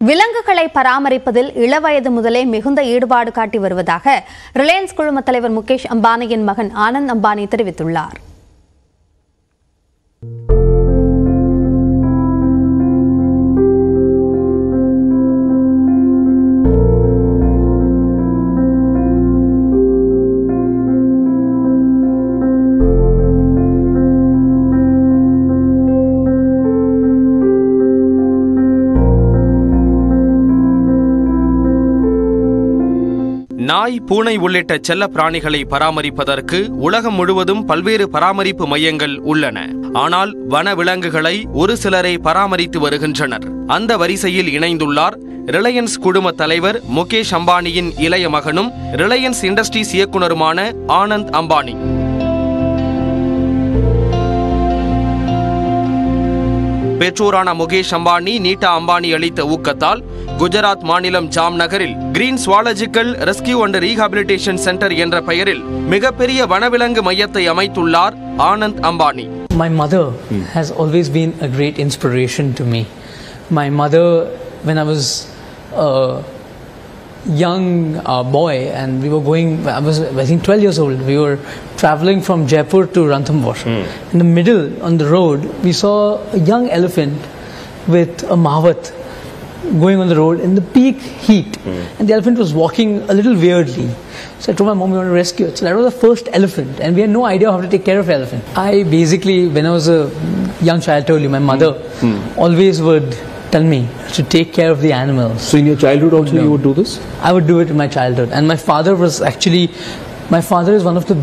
விலங்குகளை பராமரிப்பதில் இளவயது முதலே மிகுந்த ஈடுபாடு காட்டி வருவதாக ரிலையன்ஸ் குழும தலைவர் முகேஷ் அம்பானியின் மகன் ஆனந்த் அம்பானி தெரிவித்துள்ளார். நாய் பூனை உள்ளிட்ட செல்ல பிராணிகளை பராமரிப்பதற்கு உலகம் முழுவதும் பல்வேறு பராமரிப்பு மையங்கள் உள்ளன. ஆனால் வன விலங்குகளை ஒரு சிலரை பராமரித்து வருகின்றனர். அந்த வரிசையில் இணைந்துள்ளார் ரிலையன்ஸ் குழும தலைவர் முகேஷ் அம்பானியின் இளைய மகனும் ரிலையன்ஸ் இண்டஸ்ட்ரீஸ் இயக்குனருமான ஆனந்த் அம்பானி. பெற்றோரான முகேஷ் அம்பானி நீட்டா அம்பானி அளித்த ஊக்கத்தால் குஜராத் மாநிலம் ஜாம் நகரில் green zoological rescue and rehabilitation centre என்ற பெயரில் மிகப்பெரிய வனவிலங்கு மையத்தை அமைத்துள்ளார் Anand Ambani My mother has always been a great inspiration to me. My mother, when I was a young uh, boy and we were going, I was I think 12 years old, we were traveling from Jaipur to Ranthambore. Hmm. In the middle, on the road, we saw a young elephant with a mavat going on the road in the peak heat. Hmm. And the elephant was walking a little weirdly. So I told my mom we want to rescue it. So that was the first elephant, and we had no idea how to take care of elephant. I basically, when I was a young child, told you my mother hmm. always would tell me to take care of the animals. So in your childhood also you would do this? I would do it in my childhood. And my father was actually, my father is one of the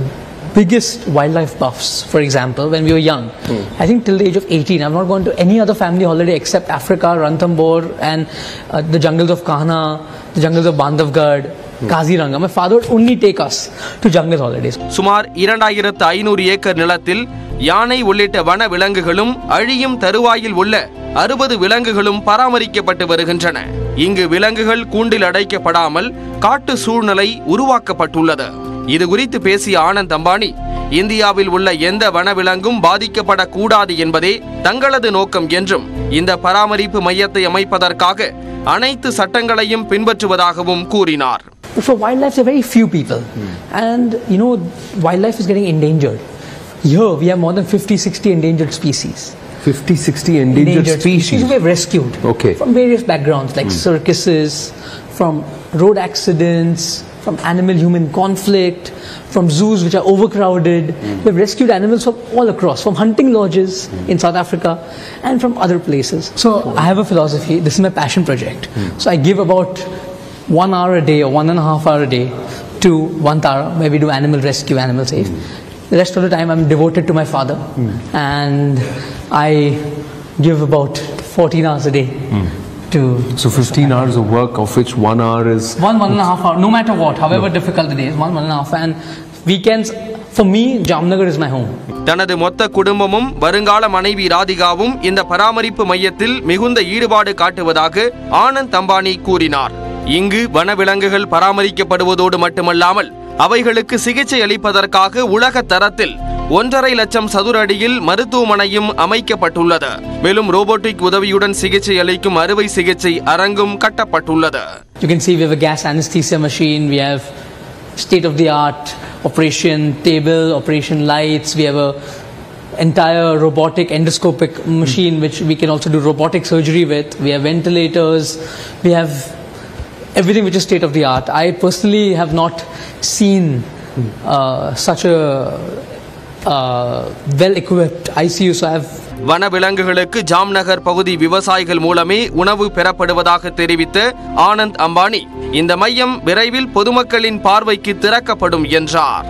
biggest wildlife buffs, for example, when we were young. I think till the age of 18, I've not gone to any other family holiday except Africa, Ranthambore, and uh, the jungles of Kahana, the jungles of Bandhavgarh, Kaziranga. My father would only take us to jungle holidays. சுமார் இரண்டாயிரத்து ஐநூறு acre நிலத்தில் யானை உள்ளிட்ட வன விலங்குகளும் அழியும் தருவாயில் உள்ள அறுபது விலங்குகளும் பராமரிக்கப்பட்டு வருகின்றன இங்கு விலங்குகள் கூண்டில் அடைக்கப்படாமல் காட்டு சூழ்நிலை உருவாக்கப்பட்டுள்ளது இது குறித்து பேசிய ஆனந்த் அம்பானி இந்தியாவில் உள்ள எந்த வனவிலங்கும் பாதிக்கப்படக்கூடாது என்பதே தங்களது நோக்கம் என்றும் இந்த பராமரிப்பு மையத்தை அமைப்பதற்காக அனைத்து சட்டங்களையும் பின்பற்றுவதாகவும் கூறினார் For wildlife, there are very few people. And, you know, wildlife is getting endangered. Here, we have more than 50, 60 endangered species. 50, 60 endangered, species. we have rescued Okay. from various backgrounds like hmm. circuses, from road accidents, from animal human conflict, from zoos which are overcrowded. Hmm. We have rescued animals from all across, from hunting lodges hmm. in South Africa and from other places. So I have a philosophy, this is my passion project. So I give about one hour a day or one and a half hour a day to one Tara where we do animal rescue, animal safe. The rest of the time I'm devoted to my father and I give about 14 hours a day to So 15 hours of work of which one hour is one, one and a half hour, no matter what, however difficult the day is, one, one and a half. And weekends, for me, Jamnagar is my home. தனது மொத்த குடும்பமும் வருங்கால மனைவி ராதிகாவும் இந்த பராமரிப்பு மையத்தில் மிகுந்த ஈடுபாடு காட்டுவதாக ஆனந்த் அம்பானி கூறினார் இங்கு வனவிலங்குகள் பராமரிக்கப்படுவதோடு மட்டுமல்லாமல் அவைகளுக்கு சிகிச்சை அளிப்பதற்காக உலக தரத்தில் ஒன்றரை லட்சம் சதுர அடியில் மருத்துவமனையும் அமைக்கப்பட்டுள்ளது மேலும் ரோபோட்டிக் உதவியுடன் சிகிச்சை அளிக்கும் அறுவை சிகிச்சை அரங்கும் கட்டப்பட்டுள்ளது You can see we have a gas anesthesia machine, we have state of the art operation table, operation lights, we have a entire robotic endoscopic machine which we can also do robotic surgery with. We have ventilators, we have everything which is state of the art. I personally have not seen uh, such a uh, well equipped ICU, so I have வனவிலங்குகளுக்கு Jamnagar பகுதி விவசாயிகள் மூலமே உணவு பெறப்படுவதாக தெரிவித்த ஆனந்த் அம்பானி இந்த மையம் விரைவில் பொதுமக்களின் பார்வைக்கு திறக்கப்படும் என்றார்